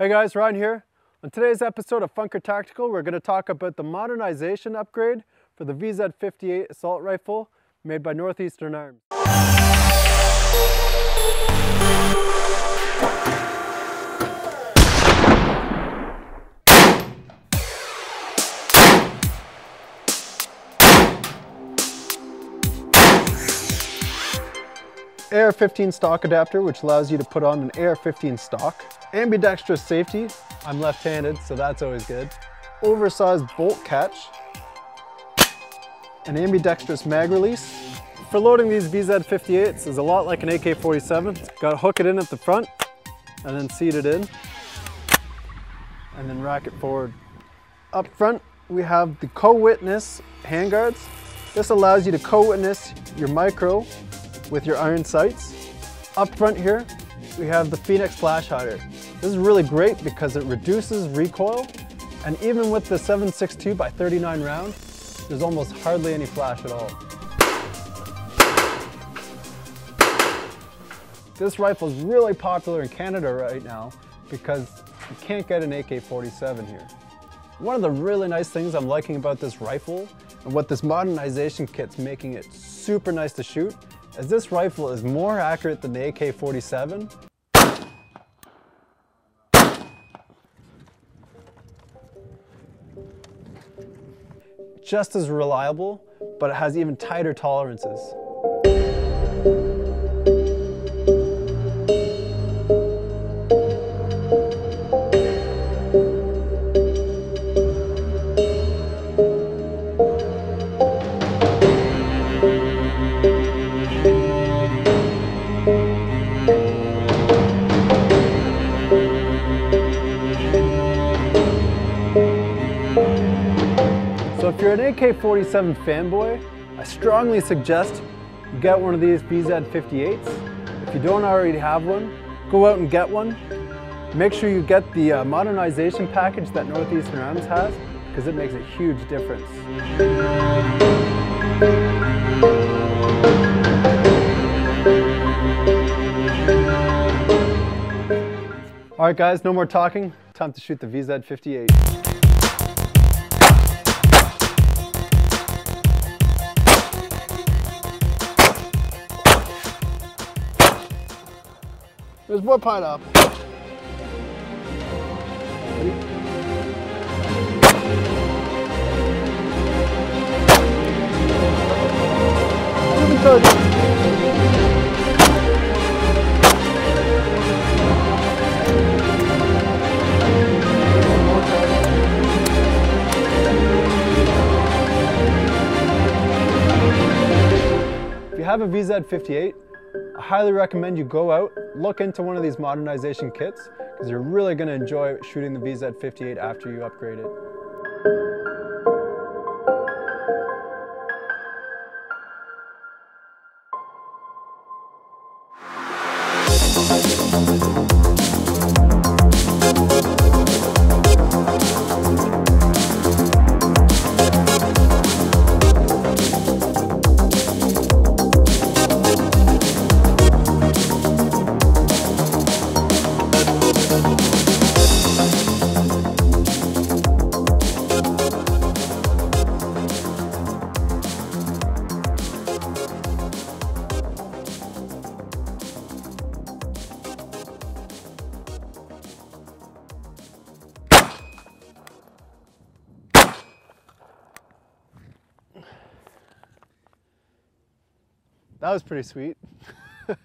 Hey guys, Ryan here. On today's episode of Funker Tactical, we're going to talk about the modernization upgrade for the VZ58 assault rifle made by Northeastern Arms. AR-15 stock adapter, which allows you to put on an AR-15 stock. Ambidextrous safety. I'm left-handed, so that's always good. Oversized bolt catch. An ambidextrous mag release. For loading these VZ58s is a lot like an AK-47. Got to hook it in at the front and then seat it in and then rack it forward. Up front, we have the co-witness handguards. This allows you to co-witness your micro with your iron sights. Up front here, we have the Phoenix Flash Hider. This is really great because it reduces recoil, and even with the 7.62 by 39 round, there's almost hardly any flash at all. This rifle is really popular in Canada right now because you can't get an AK-47 here. One of the really nice things I'm liking about this rifle and what this modernization kit's making it super nice to shoot is this rifle is more accurate than the AK-47. Just as reliable, but it has even tighter tolerances. You're an AK-47 fanboy, I strongly suggest you get one of these VZ58s. If you don't already have one, go out and get one. Make sure you get the uh, modernization package that Northeastern Arms has because it makes a huge difference. All right guys, no more talking. Time to shoot the VZ58. There's more pineapple. Let me you have a VZ58, I highly recommend you go out, look into one of these modernization kits, because you're really going to enjoy shooting the VZ58 after you upgrade it. That was pretty sweet.